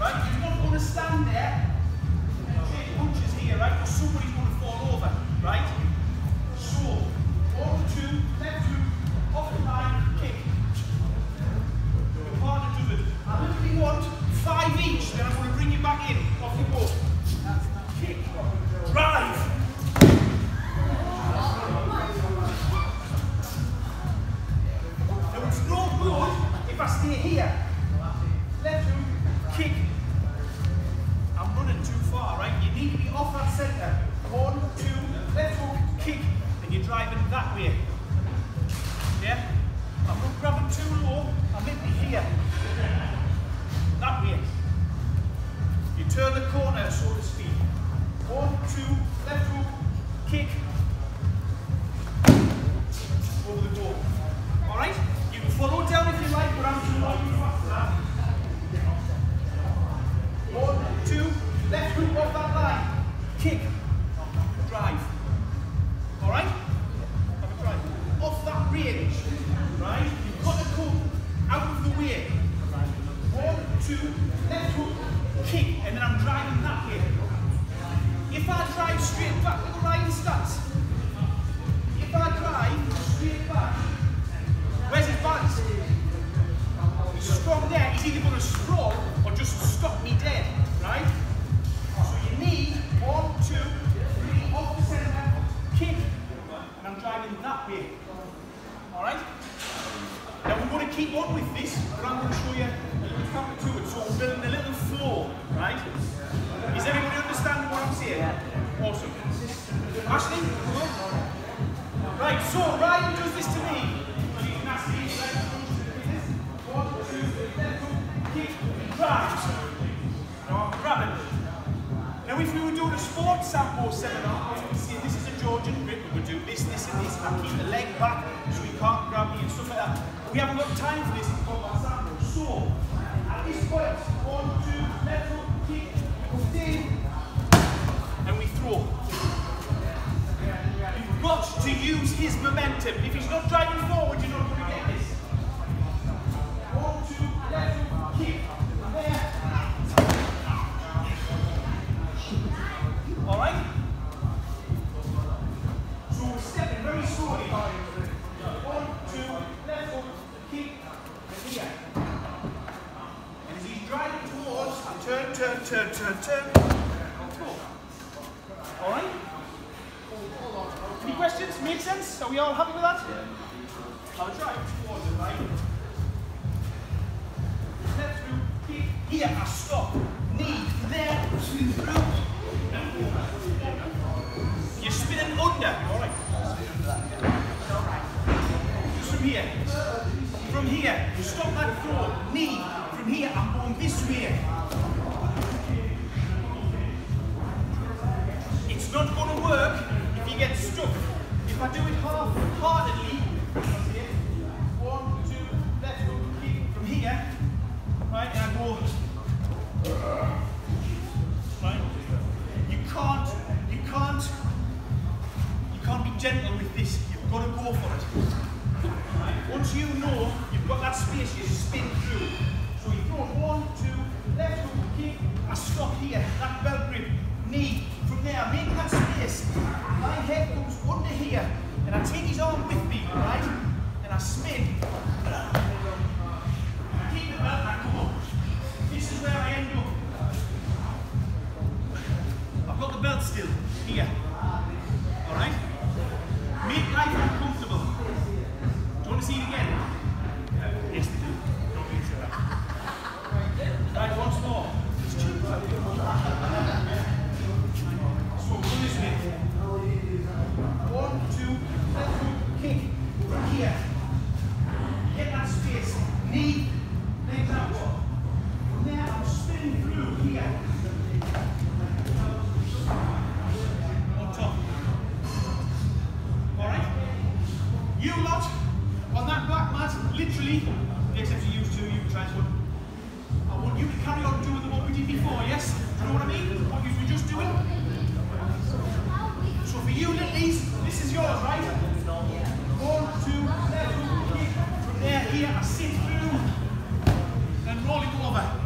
right? You're not going to stand there and take punches here, right? Somebody's going to fall over, right? So, one, two, left off the line, kick. It. Want five each, then I'm going to bring you back in. Kick. Was no good if I stay here kick, I'm running too far, right? You need to be off that centre. One, two, left hook, kick, and you're driving that way. Yeah? I'm not grabbing too low, I'm hitting here. That way. You turn the corner, so to speak. Two, left hook, kick, and then I'm driving that way. If I drive straight back, look at Ryan stats. If I drive straight back, where's his balance? He's strong there. He's either going to sprawl or just stop me dead, right? So you need one, two, three, off the centre, kick, and I'm driving that way. All right? Now we're going to keep on with this, but I'm going to show you a to it. So we're building a little flow, right? Is everybody understanding what I'm saying? Awesome. Ashley? Right, so Ryan does this to me. She's nasty. One, two, left hook, kick. Now I'm grabbing. Now if we were doing a sports sambo seminar, we would say this is a Georgian grip, we would do this, this and this, and keep the leg back so he can't grab me and stuff like that. We haven't got time for this in combat sambo. So, use his momentum. If he's not driving forward, turn, turn, turn, turn. All right? Any questions? Make sense? Are we all happy with that? I'll try. Left through, kick, here, I stop. Knee, there, through. You're spinning under. All right. Just from here. From here. Stop that throw. Knee. From here, I'm going this way. You know you've got that space, you spin through. So you throw one, two, left hook, kick, I stop here, that You lot, on that black mat, literally, except for you two, you guys would. I want you to carry on doing the what we did before, yes? Do you know what I mean? What you've been just doing? So for you lilies, this is yours, right? One, two, three. from there, here, I sit through, then rolling over.